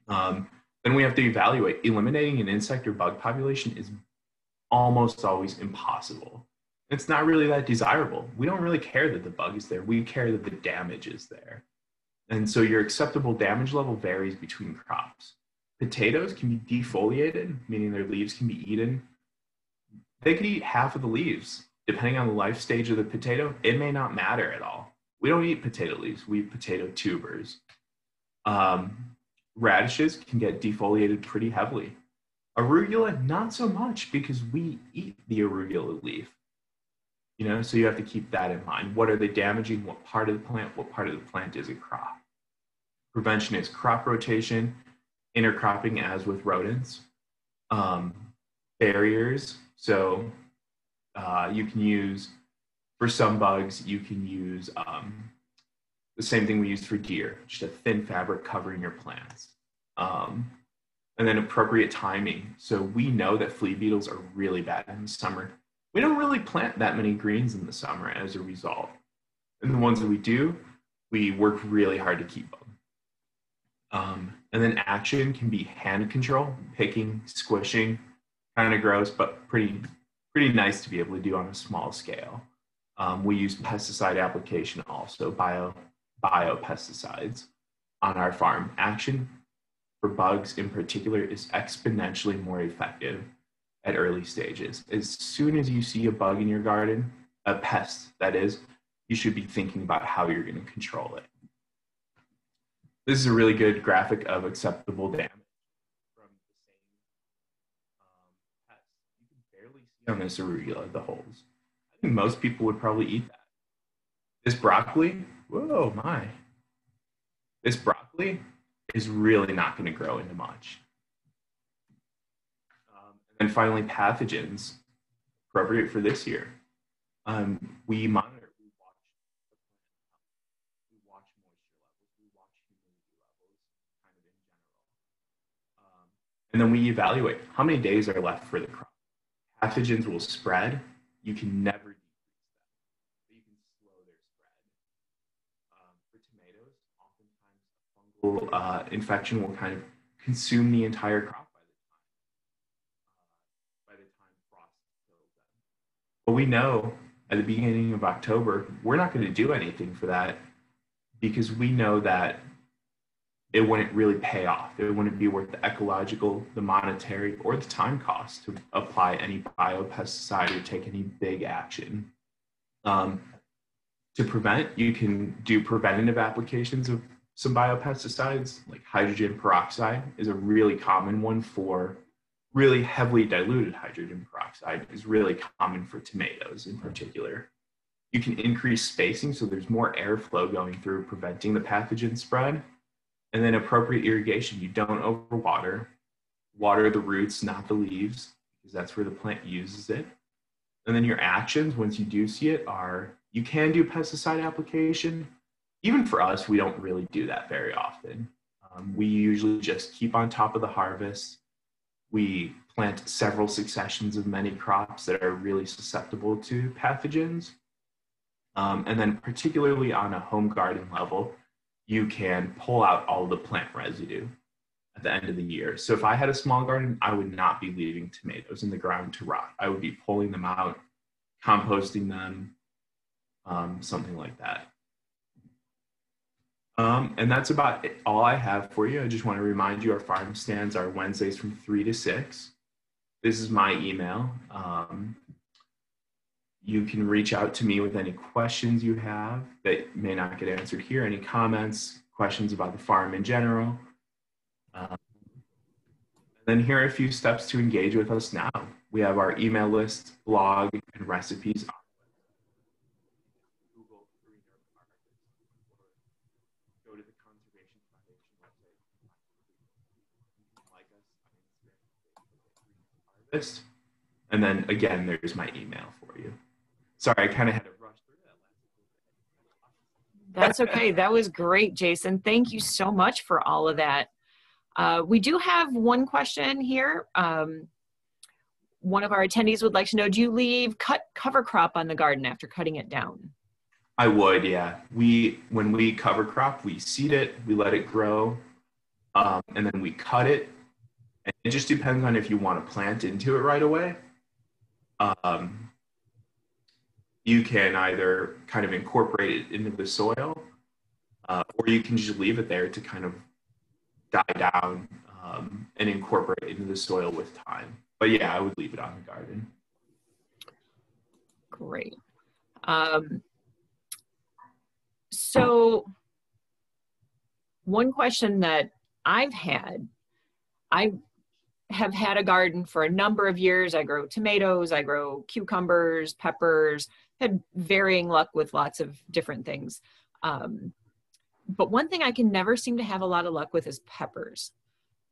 Um, then we have to evaluate. Eliminating an insect or bug population is almost always impossible it's not really that desirable. We don't really care that the bug is there. We care that the damage is there. And so your acceptable damage level varies between crops. Potatoes can be defoliated, meaning their leaves can be eaten. They could eat half of the leaves. Depending on the life stage of the potato, it may not matter at all. We don't eat potato leaves, we eat potato tubers. Um, radishes can get defoliated pretty heavily. Arugula, not so much because we eat the arugula leaf you know so you have to keep that in mind. What are they damaging? What part of the plant? What part of the plant is a crop? Prevention is crop rotation intercropping as with rodents um, barriers. So uh, you can use for some bugs you can use um, the same thing we use for deer just a thin fabric covering your plants. Um, and then appropriate timing. So we know that flea beetles are really bad in the summer. We don't really plant that many greens in the summer as a result. And the ones that we do, we work really hard to keep them. Um, and then action can be hand control, picking, squishing, kind of gross, but pretty pretty nice to be able to do on a small scale. Um, we use pesticide application also, bio bio pesticides on our farm. Action for bugs in particular is exponentially more effective at early stages. As soon as you see a bug in your garden, a pest that is, you should be thinking about how you're going to control it. This is a really good graphic of acceptable damage from the same um, pest. You can barely see on this arugula the holes. I think most people would probably eat that. This broccoli, whoa, my. This broccoli is really not going to grow into much. And finally, pathogens, appropriate for this year. Um, we monitor we watch, we watch moisture levels, we watch humidity levels, kind of in general. Um, And then we evaluate how many days are left for the crop. Pathogens will spread. You can never decrease them, but you can slow their spread. Um, for tomatoes, oftentimes a fungal uh, infection will kind of consume the entire crop by the time uh, by the time frost kills them. But we know at the beginning of October, we're not going to do anything for that because we know that it wouldn't really pay off. It wouldn't be worth the ecological, the monetary, or the time cost to apply any biopesticide or take any big action. Um, to prevent, you can do preventative applications of some biopesticides, like hydrogen peroxide is a really common one for really heavily diluted hydrogen peroxide is really common for tomatoes in particular. You can increase spacing so there's more airflow going through, preventing the pathogen spread and then appropriate irrigation. You don't overwater. Water the roots, not the leaves, because that's where the plant uses it. And then your actions, once you do see it, are you can do pesticide application. Even for us, we don't really do that very often. Um, we usually just keep on top of the harvest. We plant several successions of many crops that are really susceptible to pathogens. Um, and then, particularly on a home garden level, you can pull out all the plant residue at the end of the year. So if I had a small garden, I would not be leaving tomatoes in the ground to rot. I would be pulling them out, composting them, um, something like that. Um, and that's about it, all I have for you. I just want to remind you our farm stands are Wednesdays from 3 to 6. This is my email. Um, you can reach out to me with any questions you have that may not get answered here, any comments, questions about the farm in general. Um, then here are a few steps to engage with us now. We have our email list, blog, and recipes. Google go to the Conservation Foundation website. Like us And then again, there's my email for you. Sorry, I kind of had to rush through that. That's okay. that was great, Jason. Thank you so much for all of that. Uh, we do have one question here. Um, one of our attendees would like to know, do you leave cut cover crop on the garden after cutting it down? I would, yeah. We when we cover crop, we seed it, we let it grow, um, and then we cut it. And it just depends on if you want to plant into it right away. Um, you can either kind of incorporate it into the soil uh, or you can just leave it there to kind of die down um, and incorporate into the soil with time. But yeah, I would leave it on the garden. Great. Um, so, one question that I've had, I have had a garden for a number of years. I grow tomatoes, I grow cucumbers, peppers, had varying luck with lots of different things. Um, but one thing I can never seem to have a lot of luck with is peppers.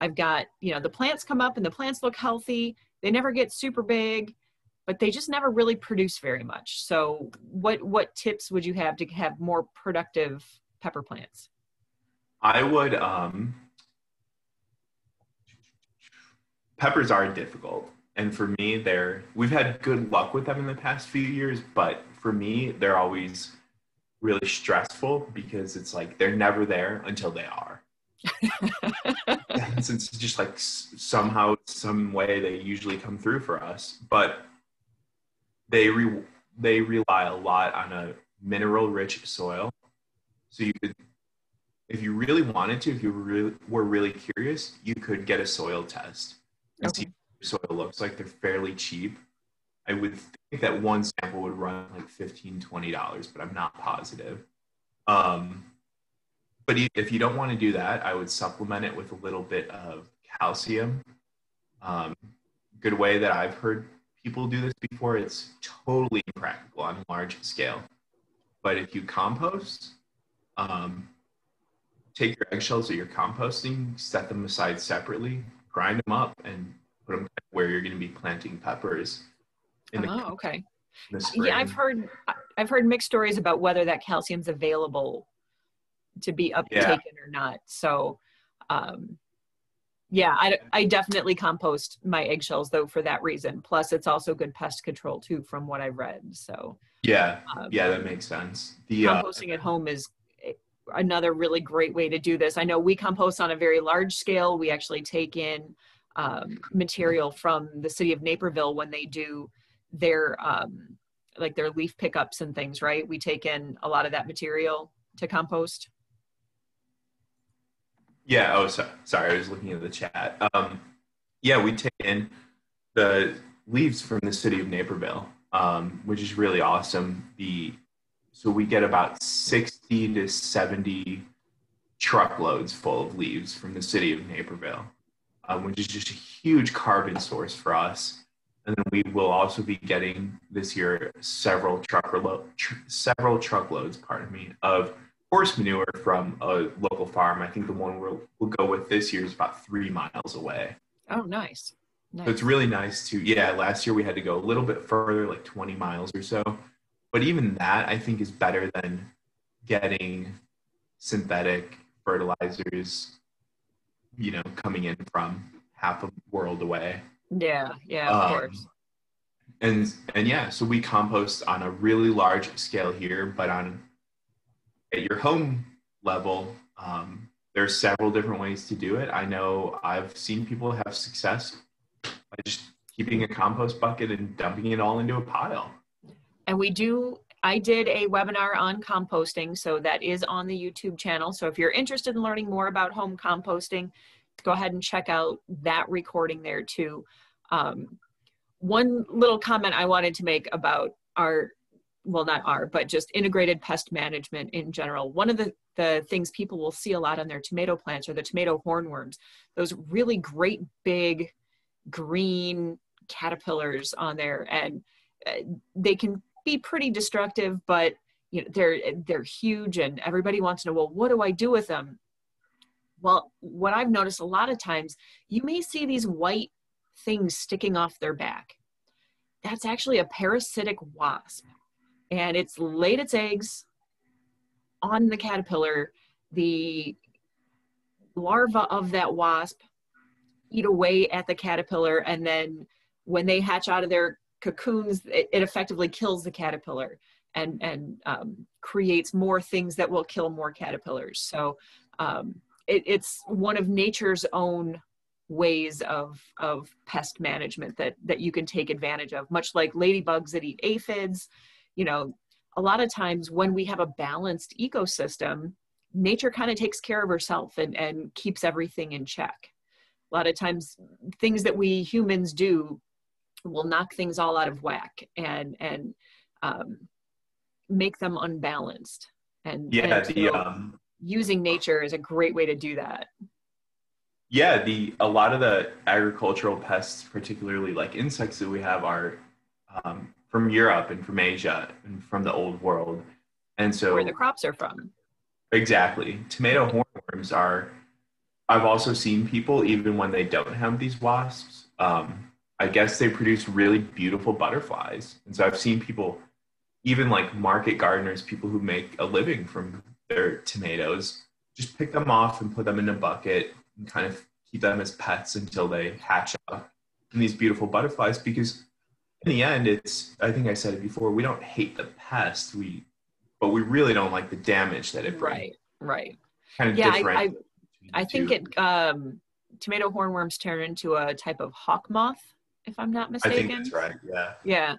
I've got, you know, the plants come up and the plants look healthy. They never get super big, but they just never really produce very much. So what what tips would you have to have more productive pepper plants? I would um peppers are difficult. And for me, they're we've had good luck with them in the past few years, but for me, they're always really stressful because it's like they're never there until they are. *laughs* Since it's just like somehow, some way, they usually come through for us, but they re- they rely a lot on a mineral rich soil. So you could, if you really wanted to, if you really were really curious, you could get a soil test and okay. see what soil looks like. They're fairly cheap. I would think that one sample would run like $15, $20, but I'm not positive. Um, but if you don't want to do that, I would supplement it with a little bit of calcium. Um, good way that I've heard people do this before. It's totally impractical on a large scale. But if you compost, um, take your eggshells that you're composting, set them aside separately, grind them up, and put them where you're going to be planting peppers. In the, oh, okay. Yeah, I've heard I've heard mixed stories about whether that calcium's available to be uptaken yeah. or not. So, um, yeah, I, I definitely compost my eggshells though for that reason. Plus, it's also good pest control too, from what I've read. So yeah, um, yeah, that makes sense. The uh, composting uh, at home is another really great way to do this. I know we compost on a very large scale. We actually take in um, material from the city of Naperville when they do their um, like their leaf pickups and things. Right, we take in a lot of that material to compost. Yeah. Oh, so, sorry. I was looking at the chat. Um, yeah, we take in the leaves from the city of Naperville, um, which is really awesome. The so we get about sixty to seventy truckloads full of leaves from the city of Naperville, um, which is just a huge carbon source for us. And then we will also be getting this year several truckload, tr- several truckloads, pardon me, of horse manure from a local farm. I think the one we'll, we'll go with this year is about three miles away. Oh, nice. nice. So it's really nice to, yeah, last year we had to go a little bit further, like 20 miles or so. But even that, I think, is better than getting synthetic fertilizers, you know, coming in from half a world away. Yeah, yeah, of um, course. And and yeah, so we compost on a really large scale here, but on at your home level, um, there's several different ways to do it. I know I've seen people have success by just keeping a compost bucket and dumping it all into a pile. And we do, I did a webinar on composting, so that is on the YouTube channel. So if you're interested in learning more about home composting, go ahead and check out that recording there too. Um, one little comment I wanted to make about our well not are but just integrated pest management in general one of the the things people will see a lot on their tomato plants are the tomato hornworms those really great big green caterpillars on there and uh, they can be pretty destructive but you know they're they're huge and everybody wants to know well what do i do with them well what i've noticed a lot of times you may see these white things sticking off their back that's actually a parasitic wasp and it's laid its eggs on the caterpillar. The larva of that wasp eat away at the caterpillar, and then when they hatch out of their cocoons, it, it effectively kills the caterpillar and and um, creates more things that will kill more caterpillars. So um, it, it's one of nature's own ways of of pest management that that you can take advantage of much like ladybugs that eat aphids you know, a lot of times when we have a balanced ecosystem, nature kind of takes care of herself and, and keeps everything in check. A lot of times, things that we humans do will knock things all out of whack and and um, make them unbalanced. And yeah, and the um, using nature is a great way to do that. Yeah, the a lot of the agricultural pests, particularly like insects that we have, are um, from Europe and from Asia and from the old world. And so where the crops are from. Exactly. Tomato hornworms are I've also seen people even when they don't have these wasps, um, I guess they produce really beautiful butterflies. And so I've seen people even like market gardeners, people who make a living from their tomatoes, just pick them off and put them in a bucket and kind of keep them as pets until they hatch up and these beautiful butterflies. Because in the end it's i think i said it before we don't hate the pest. We but we really don't like the damage that it brings. Right right. Kind of yeah I, different I, I think two. it um tomato hornworms turn into a type of hawk moth if i'm not mistaken. i think that's right yeah yeah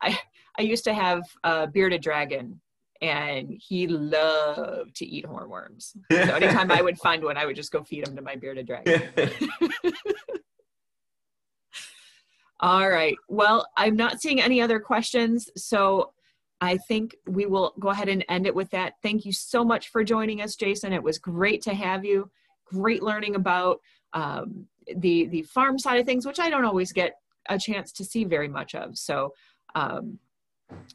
i i used to have a bearded dragon and he loved to eat hornworms so anytime i would *laughs* find one i would just go feed him to my bearded dragon *laughs* All right. Well, I'm not seeing any other questions. So I think we will go ahead and end it with that. Thank you so much for joining us, Jason. It was great to have you. Great learning about um, the the farm side of things, which I don't always get a chance to see very much of. So um,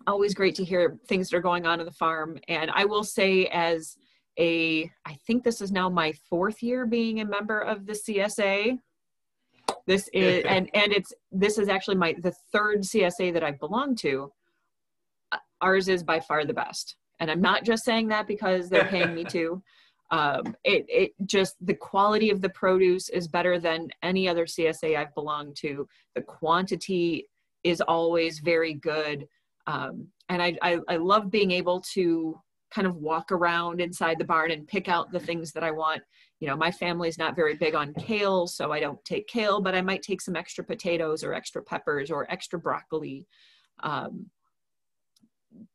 always great to hear things that are going on in the farm. And I will say, as a, I think this is now my fourth year being a member of the CSA this *laughs* is and and it's this is actually my the third csa that i've belonged to ours is by far the best and i'm not just saying that because they're paying me *laughs* to um, it, it just the quality of the produce is better than any other csa i've belonged to. The quantity is always very good. Um, and I, I i love being able to kind of walk around inside the barn and pick out the things that i want. You know my family's not very big on kale so i don't take kale but i might take some extra potatoes or extra peppers or extra broccoli. Um,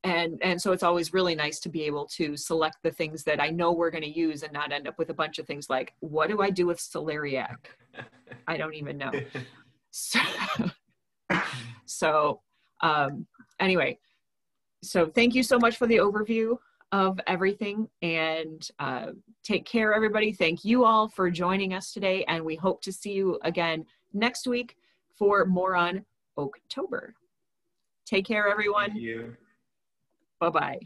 and and so it's always really nice to be able to select the things that i know we're going to use and not end up with a bunch of things like what do i do with celeriac *laughs* i don't even know *laughs* so so um, anyway so thank you so much for the overview of everything and uh, take care everybody thank you all for joining us today and we hope to see you again next week for more on Oaktober. take care everyone Thank you. Bye bye